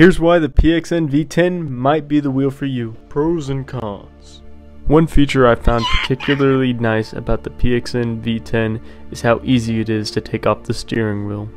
Here's why the PXN V10 might be the wheel for you. Pros and cons. One feature I found particularly nice about the PXN V10 is how easy it is to take off the steering wheel.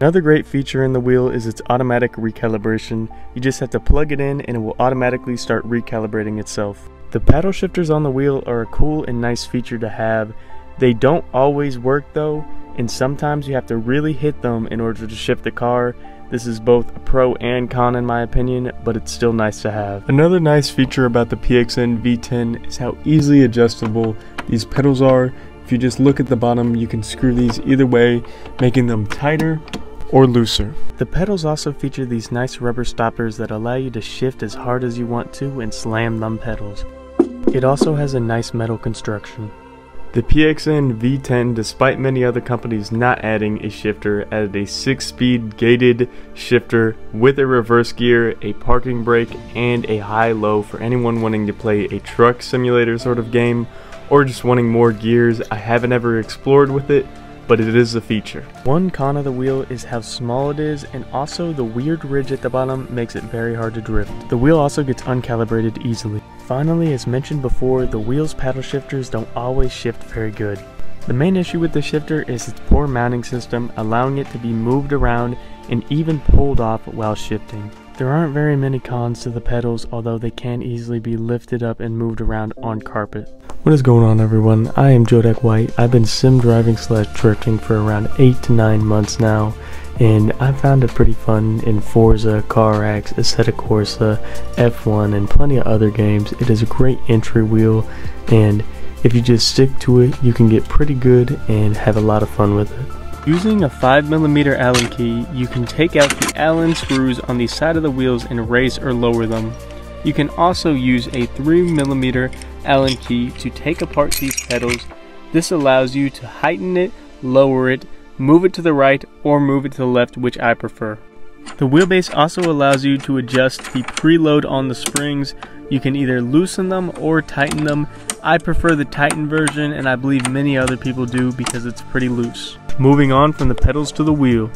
Another great feature in the wheel is its automatic recalibration. You just have to plug it in and it will automatically start recalibrating itself. The paddle shifters on the wheel are a cool and nice feature to have. They don't always work though, and sometimes you have to really hit them in order to shift the car. This is both a pro and con in my opinion, but it's still nice to have. Another nice feature about the PXN V10 is how easily adjustable these pedals are. If you just look at the bottom, you can screw these either way, making them tighter or looser. The pedals also feature these nice rubber stoppers that allow you to shift as hard as you want to and slam them pedals. It also has a nice metal construction. The PXN V10, despite many other companies not adding a shifter, added a 6-speed gated shifter with a reverse gear, a parking brake, and a high-low for anyone wanting to play a truck simulator sort of game, or just wanting more gears. I haven't ever explored with it, but it is a feature. One con of the wheel is how small it is and also the weird ridge at the bottom makes it very hard to drift. The wheel also gets uncalibrated easily. Finally, as mentioned before, the wheel's paddle shifters don't always shift very good. The main issue with the shifter is its poor mounting system allowing it to be moved around and even pulled off while shifting. There aren't very many cons to the pedals although they can easily be lifted up and moved around on carpet. What is going on everyone? I am Jodak White. I've been sim driving slash drifting for around 8 to 9 months now and I found it pretty fun in Forza, CarX, Assetto Corsa, F1 and plenty of other games. It is a great entry wheel and if you just stick to it you can get pretty good and have a lot of fun with it. Using a 5mm Allen key, you can take out the Allen screws on the side of the wheels and raise or lower them. You can also use a 3mm Allen key to take apart these pedals. This allows you to heighten it, lower it, move it to the right, or move it to the left, which I prefer. The wheelbase also allows you to adjust the preload on the springs. You can either loosen them or tighten them. I prefer the tighten version and I believe many other people do because it's pretty loose. Moving on from the pedals to the wheel.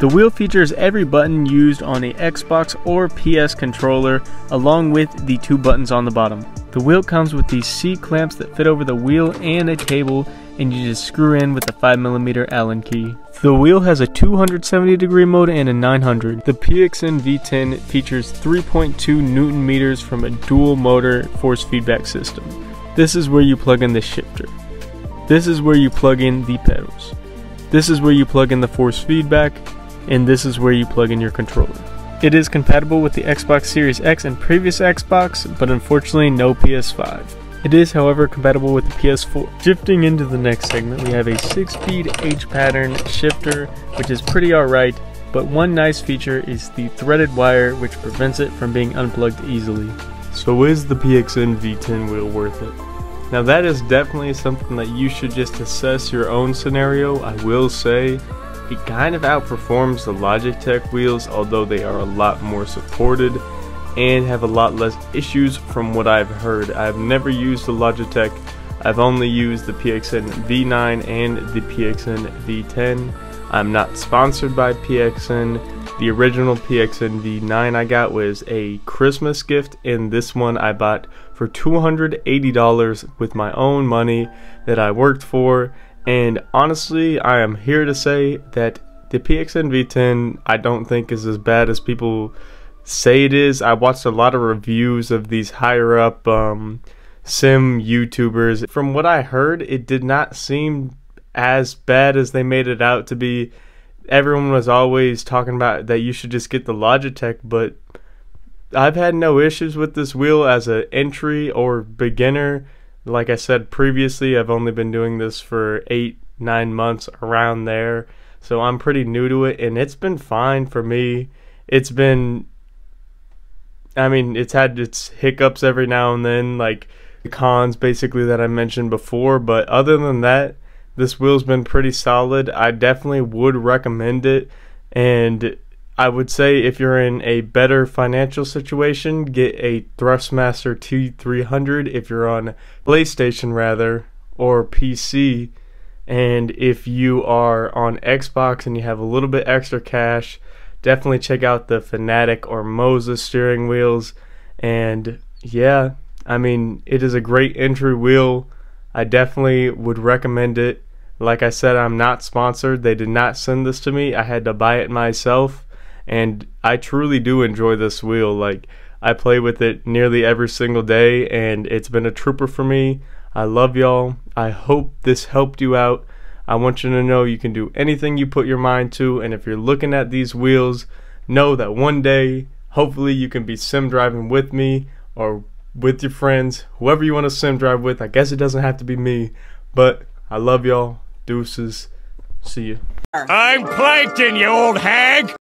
The wheel features every button used on a Xbox or PS controller along with the two buttons on the bottom. The wheel comes with these C clamps that fit over the wheel and a table and you just screw in with a 5mm Allen key. The wheel has a 270 degree mode and a 900. The PXN V10 features 3.2 Newton meters from a dual motor force feedback system. This is where you plug in the shifter. This is where you plug in the pedals. This is where you plug in the force feedback and this is where you plug in your controller. It is compatible with the Xbox Series X and previous Xbox, but unfortunately no PS5. It is, however, compatible with the PS4. Shifting into the next segment, we have a 6-speed H-pattern shifter, which is pretty alright, but one nice feature is the threaded wire, which prevents it from being unplugged easily. So is the PXN V10 wheel worth it? Now that is definitely something that you should just assess your own scenario. I will say it kind of outperforms the Logitech wheels, although they are a lot more supported and have a lot less issues from what I've heard. I've never used the Logitech. I've only used the PXN V9 and the PXN V10. I'm not sponsored by PXN. The original PXN V9 I got was a Christmas gift, and this one I bought for $280 with my own money that I worked for. And honestly, I am here to say that the PXN V10 I don't think is as bad as people say it is. I watched a lot of reviews of these higher up um, sim YouTubers. From what I heard, it did not seem as bad as they made it out to be. Everyone was always talking about that you should just get the Logitech, but I've had no issues with this wheel as an entry or beginner. Like I said previously, I've only been doing this for eight, nine months around there. So I'm pretty new to it, and it's been fine for me. It's been I mean, it's had its hiccups every now and then, like the cons basically that I mentioned before. But other than that, this wheel's been pretty solid. I definitely would recommend it. And I would say if you're in a better financial situation, get a Thrustmaster T300 if you're on PlayStation rather or PC. And if you are on Xbox and you have a little bit extra cash, definitely check out the Fanatec or Moses steering wheels. And yeah, I mean, it is a great entry wheel. I definitely would recommend it. Like I said, I'm not sponsored. They did not send this to me. I had to buy it myself. And I truly do enjoy this wheel. Like, I play with it nearly every single day, and it's been a trooper for me. I love y'all. I hope this helped you out. I want you to know you can do anything you put your mind to, and if you're looking at these wheels, know that one day, hopefully, you can be sim driving with me or with your friends, whoever you want to sim drive with. I guess it doesn't have to be me, but I love y'all. Deuces. See you. I'm Plankton, you old hag!